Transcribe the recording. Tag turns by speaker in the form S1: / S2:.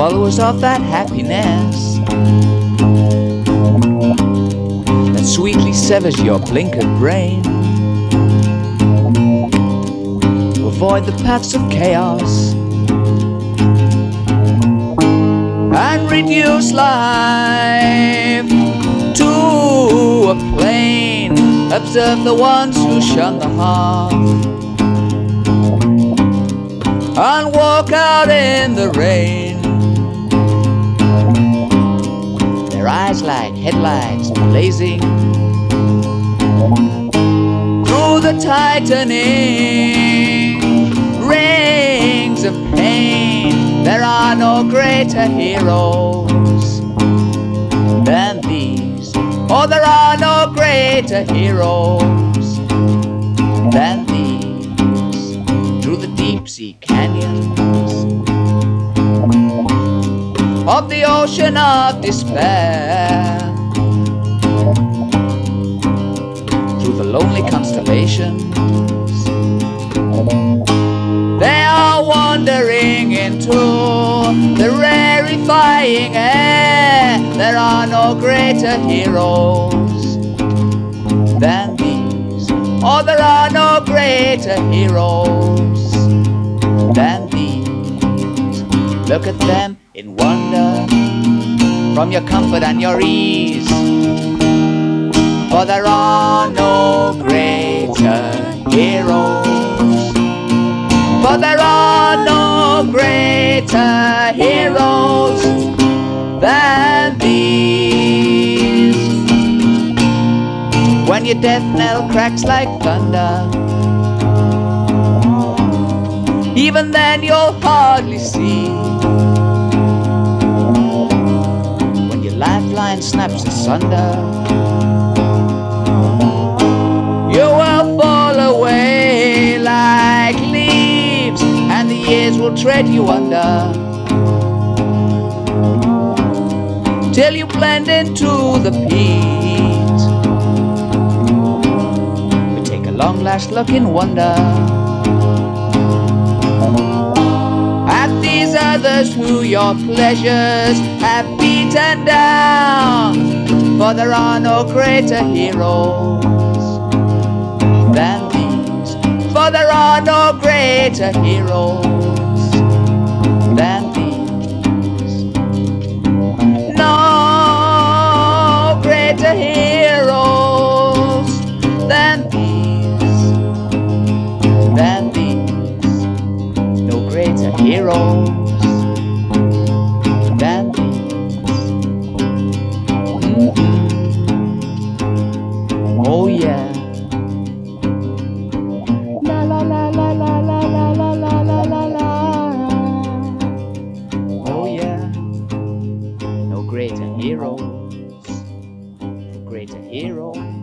S1: followers of that happiness that sweetly severs your blinkered brain. To avoid the paths of chaos and reduce life to a plane. Observe the ones who shun the harm and walk out in the rain. Like headlights blazing through the tightening rings of pain. There are no greater heroes than these. Oh, there are no greater heroes than these. Through the deep sea canyons of the ocean of despair. Through the lonely constellations, they are wandering into the rarefying air. There are no greater heroes than these. Oh, there are no greater heroes than these. Look at them in wonder from your comfort and your ease. For there are no greater heroes. For there are no greater heroes than these. When your death knell cracks like thunder, even then you'll hardly see. Snaps asunder, you will fall away like leaves, and the years will tread you under. Till you blend into the peat. We take a long last look in wonder others who your pleasures have beaten down. For there are no greater heroes than these. For there are no greater heroes than these. No greater heroes than these. Than these. No greater heroes greater heroes. Greater heroes.